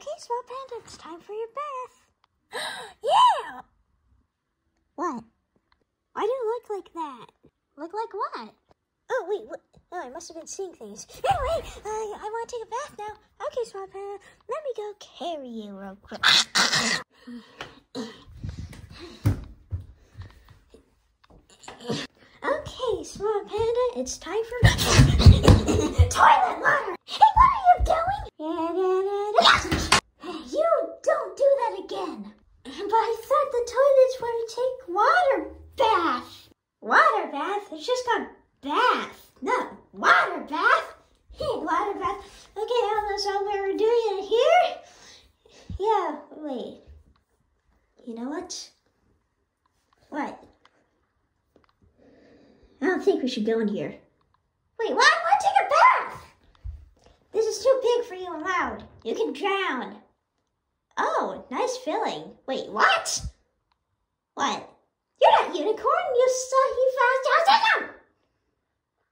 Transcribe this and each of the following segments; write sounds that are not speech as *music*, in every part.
Okay, Small Panda, it's time for your bath. *gasps* yeah! What? Why do you look like that? Look like what? Oh, wait? Oh, I must have been seeing things. Anyway, uh, I want to take a bath now. Okay, Small Panda, let me go carry you real quick. Okay, Small Panda, it's time for *laughs* toilet water. Hey, what are you doing? You don't do that again. But I thought the toilets were to take water bath. Water bath? It's just got bath. No, water bath. Hey, water bath. Okay, Alice, so we're doing it here? Yeah, wait. You know what? What? I don't think we should go in here. Wait, why? To take a bath. This is too big for you and loud. You can drown. Oh, nice filling. Wait, what? What? You're not unicorn. You sucky fast.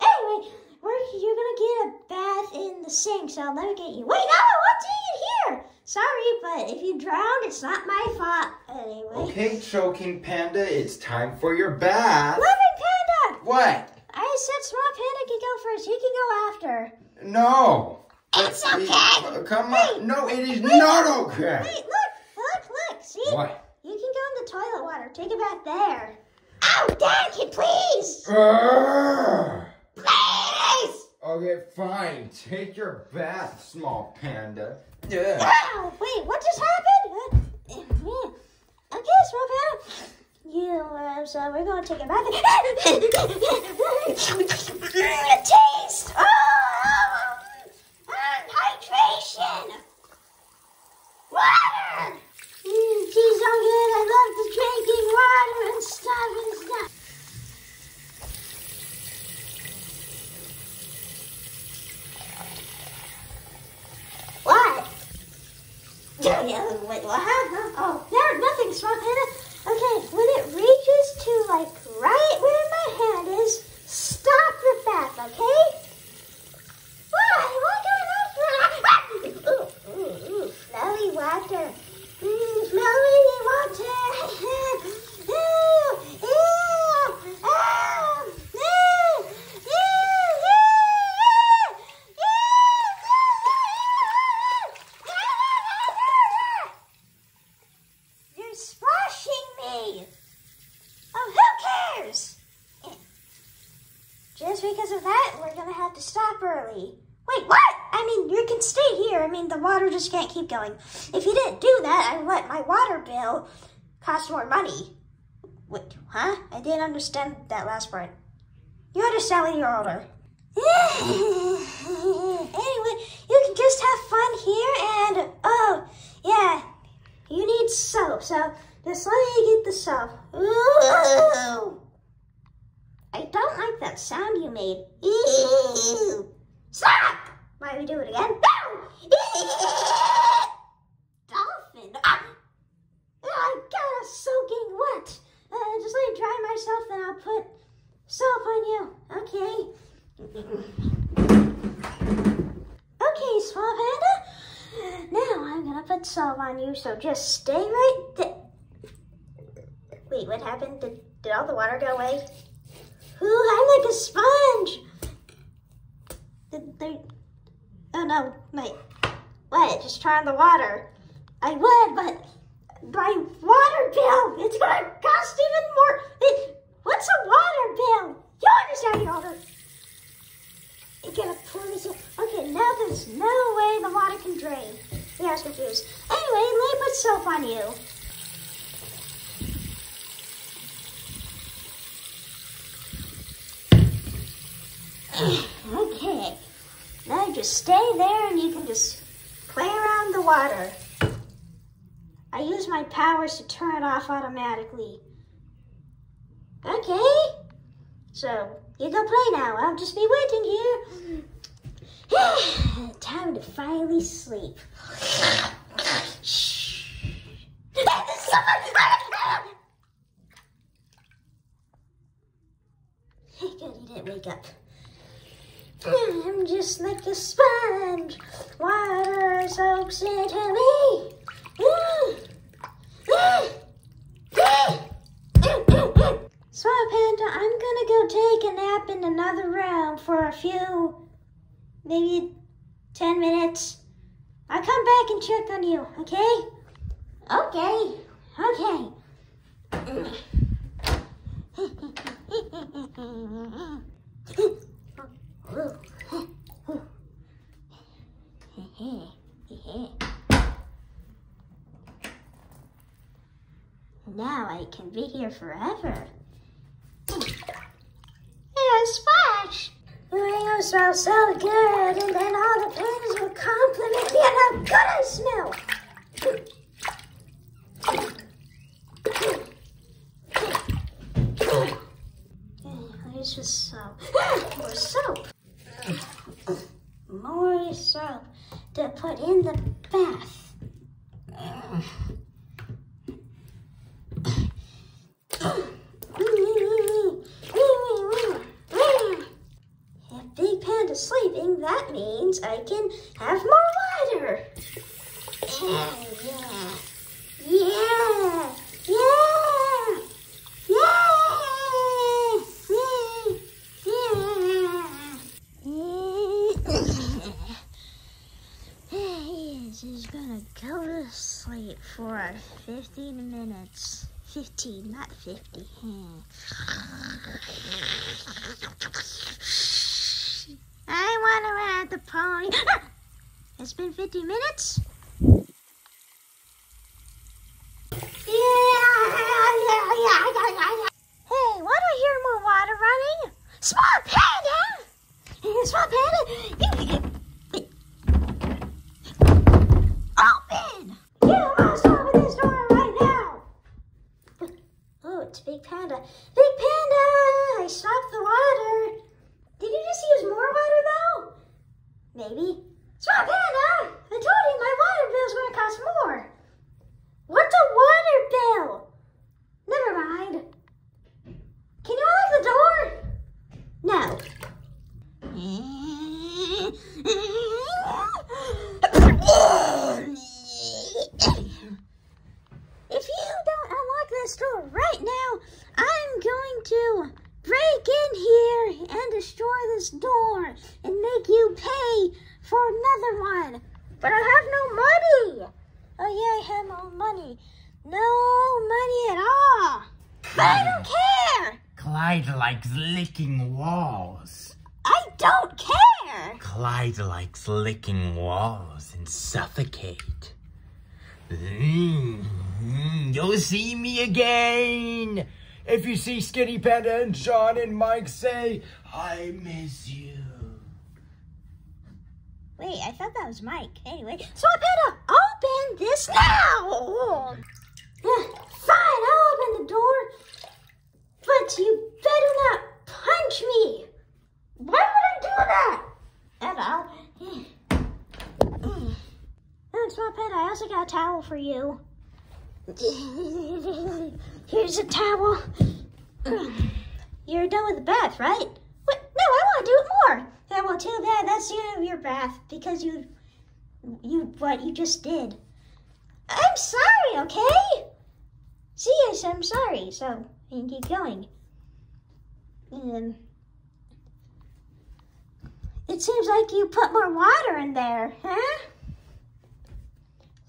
Anyway, we're, you're gonna get a bath in the sink, so let me get you. Wait, no, I want to it here. Sorry, but if you drown, it's not my fault. Anyway. Okay, choking panda, it's time for your bath. Loving Panda! What? I said Small Panda can go first. You can go after. No. It's okay. uh, Come Wait. on. No, it is Wait. not okay. Wait, look, look, look. See? What? You can go in the toilet water. Take it back there. Oh, it, please! Urgh. Please! Okay, fine. Take your bath, small panda. Yeah. Ow! Wait, what just happened? Okay, panda. You, uh, so we're going to take a bath. *laughs* Taste! Oh! Um, hydration! Water! Mm, tea so good. I love the drinking water and stuff and stuff. What? Yeah, yeah, wait, what happened? Oh, there, nothing, small panda. Okay, when it reaches to like right where my hand is, stop the bath, okay? Why? Why going after? Ooh, ooh, ooh, smelly water. Mm, smelly water. Ew, ew, ew, ew, ew, ew, ew. You're splashing me! Oh, who cares? Just because of that, we're gonna have to stop early. Wait, what? I mean, you can stay here. I mean, the water just can't keep going. If you didn't do that, I let my water bill cost more money. Wait, huh? I didn't understand that last part. You understand when you're older. *sighs* anyway, you can just have fun here and, oh, yeah, you need soap, so just let me get the soap. I don't like that sound you made. *laughs* Stop! Might we do it again? Dolphin. Ah. I got a soaking wet. Uh, just let me dry myself, then I'll put soap on you. Okay. Okay, small panda. Now I'm gonna put soap on you, so just stay right there. Wait, what happened? Did, did all the water go away? Ooh, I'm like a sponge. Did they? Oh no, wait. What? Just try on the water. I would, but my water bill, it's gonna cost even more. It, what's a water bill? You understand, you older. You gotta pour this in. Okay, now there's no way the water can drain. Yeah, I was confused. Anyway, let me put soap on you. *sighs* okay. Now just stay there and you can just play around the water. I use my powers to turn it off automatically. Okay. So, you go play now. I'll just be waiting here. *sighs* Time to finally sleep. *laughs* Good, you didn't wake up. I'm just like a sponge. Water soaks into me. Mm. Panda, I'm gonna go take a nap in another room for a few, maybe 10 minutes. I'll come back and check on you, okay? Okay, okay. *laughs* *laughs* Now I can be here forever. Yeah, splash! Oh, you smell so good, and then all the pigs will compliment me on how good I smell. Where's the soap? More soap. More soap to put in the bath. If Big Panda's sleeping, that means I can have more water. Yeah, yeah, yeah, yeah, Yes, he's gonna go to sleep for 15 minutes. 15, not 50. Hmm. I want to ride the pony. *laughs* it's been 50 minutes? Hey, why do I hear more water running? Small panda! Small panda! *laughs* Open! You must open this door right now! Big Panda. Big Panda! I stopped the water. Did you just use more water though? Maybe. Small Panda! I told you my water bill's gonna cost more. What's a water bill? Never mind. Can you unlock the door? No. Hmm? If you don't unlock this door right now, I'm going to break in here and destroy this door and make you pay for another one. But I have no money. Oh yeah, I have no money. No money at all. But I don't care. Clyde likes licking walls. I don't care. Clyde likes licking walls and suffocate. Mm, mm, you'll see me again. If you see Skinny Panda and John and Mike say, I miss you. Wait, I thought that was Mike. Anyway, so I better open this now. Fine, I'll open the door. But you better not punch me. Why would I do that? At all. Oh, it's my pet. I also got towel for you. *laughs* Here's a towel. You're done with the bath, right? What? No, I want to do it more. Yeah, well, too bad. That's the end of your bath because you, you, what you just did. I'm sorry, okay? See, I said I'm sorry, so you can keep going. Um, it seems like you put more water in there, huh?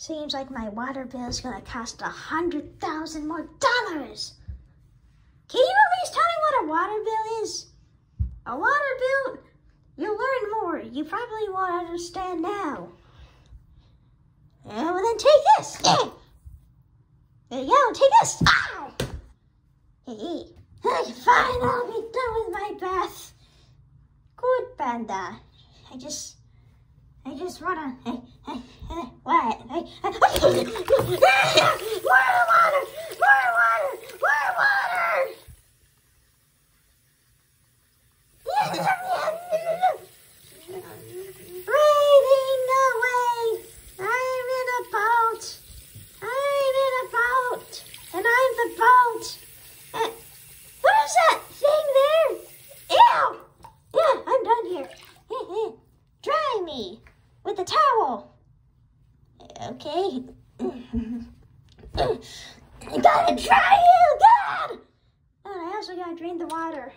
Seems like my water bill is gonna cost a hundred thousand more dollars. Can you at least tell me what a water bill is? A water bill? You'll learn more. You probably won't understand now. Yeah, well then take this. *clears throat* Yeah. There you go, take this. Ow! Hey, hey, fine, I'll be done with my bath. Good, Panda. I just, I just wanna, hey, hey, hey, what? Hey, hey. more water, more water, more water. I gotta try you, God! And I also gotta drain the water.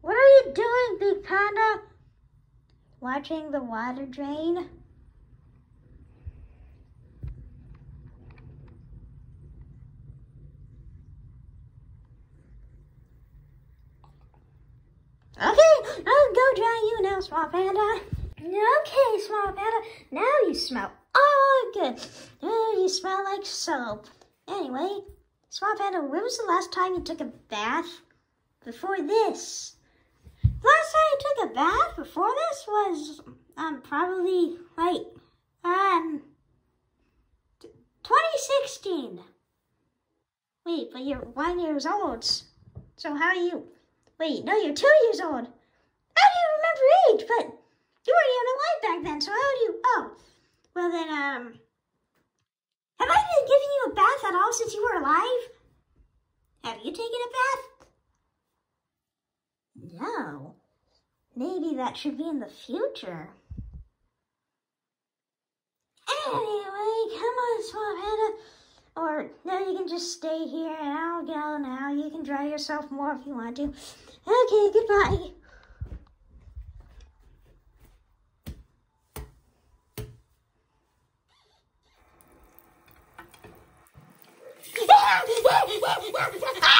What are you doing, Big Panda? Watching the water drain? Small Panda. Okay, Small Panda, now you smell all good. You smell like soap. Anyway, Small Panda, when was the last time you took a bath? Before this. Last time I took a bath before this was um probably like um 2016. Wait, but you're one years old. So how are you? Wait, no, you're two years old. How do you remember But you weren't even alive back then, so how do you? Oh, well then, um, have I been giving you a bath at all since you were alive? Have you taken a bath? No. Maybe that should be in the future. Anyway, come on, Swamp. Or, no, you can just stay here and I'll go now. You can dry yourself more if you want to. Okay, goodbye. motherfucker. *laughs*